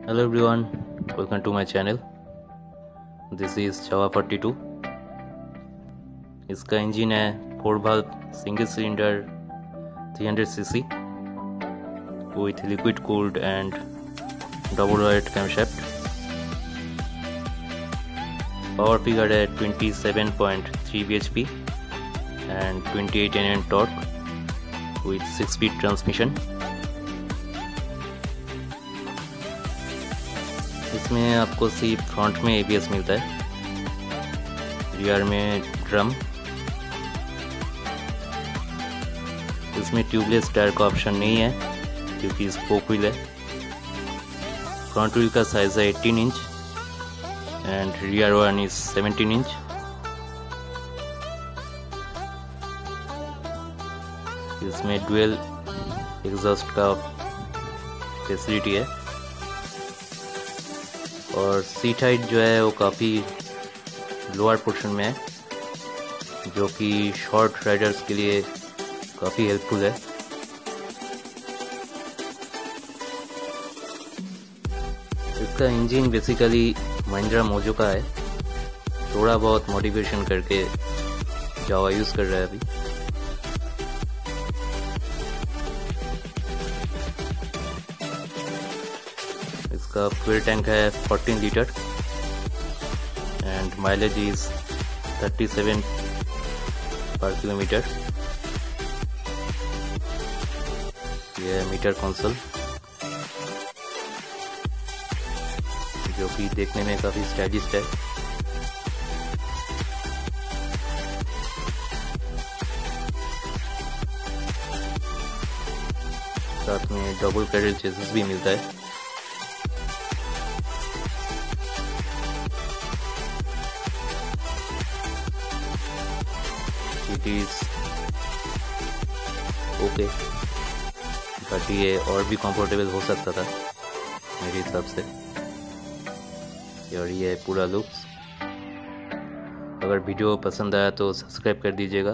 hello everyone welcome to my channel this is java 42 इसका engine है four valve single cylinder 300 cc with liquid cooled and double wide camshaft power figure है 27.3 bhp and 28 nm torque with 6 speed transmission इसमें आपको सिर्फ़ front में ABS मिलता है। Rear में ड्रम इसमें ट्यूबलेस टायर का ऑप्शन नहीं है, क्योंकि स्पोक व्हील है। फ्रंट व्हील का साइज़ है 18 inch and rear one is 17 inch इसमें डुअल एग्जॉस्ट का फैसिलिटी है। और सीट हाइट जो है वो काफ़ी लोअर पोर्शन में है, जो कि शॉर्ट राइडर्स के लिए काफ़ी हेल्पफुल है। इसका इंजन बेसिकली महिंद्रा मोजो का है। थोड़ा बहुत मॉडिफिकेशन करके जावा यूज़ कर रहा है अभी। इसका फ्यूल टैंक है 14 लीटर एंड माइलेज इज़ 37 पर किलोमीटर यह मीटर कंसोल जो कि देखने में काफ़ी स्टाइलिश है। साथ में डबल कैडल चेसिस भी मिलता है। इज़ ओके बट ये और भी कंफर्टेबल हो सकता था मेरे हिसाब से। और ये पूरा लुक्स अगर वीडियो पसंद आया तो सब्सक्राइब कर दीजिएगा।